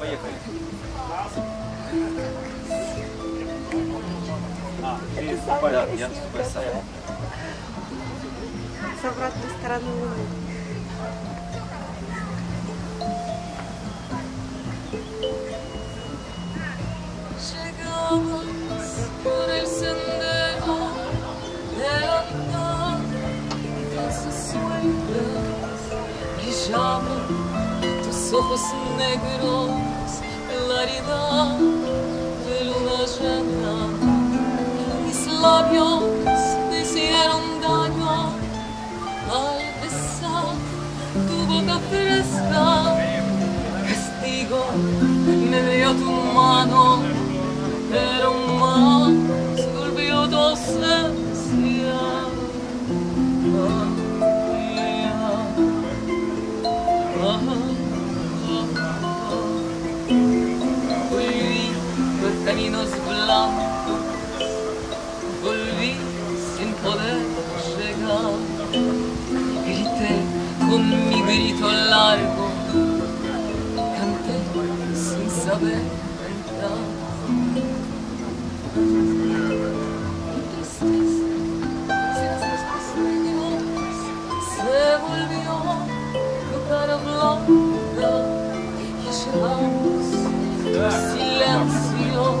Поехали. А, ты Это вступай, самое да, я красивое, вступаю сам. С обратной стороны Луны. Llegamos por el sendero de la mitad de sus sueños Ojos negros, claridad de luna llena. Mis labios te hicieron daño al besar tu boca fresca. Castigo me dio tu mano blancos, volví sin poder llegar. Grité con mi grito largo, canté sin saber. Se volvió tu cara blanca y lloramos silencio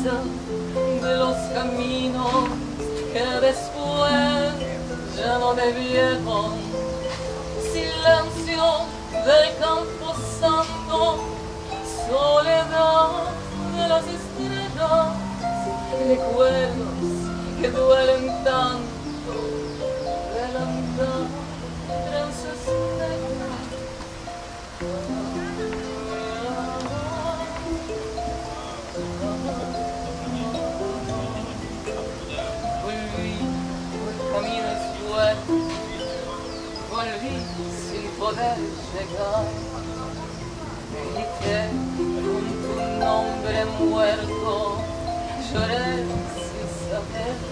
de los caminos que después ya no me vieron, silencio del campo santo, soledad de las estrellas, recuerdos que duelen tanto, sin poder llegar. Grité con tu nombre muerto, lloré sin saber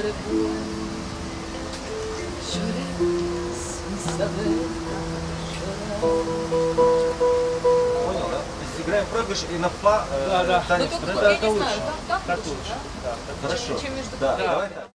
llorar. Понял, да? То есть играем прыгаешь и на фа э, Да, да. танец. Ну, только да? я не знаю, так Так лучше, да? Да, так Хорошо. Чем между Да, Да. давай так.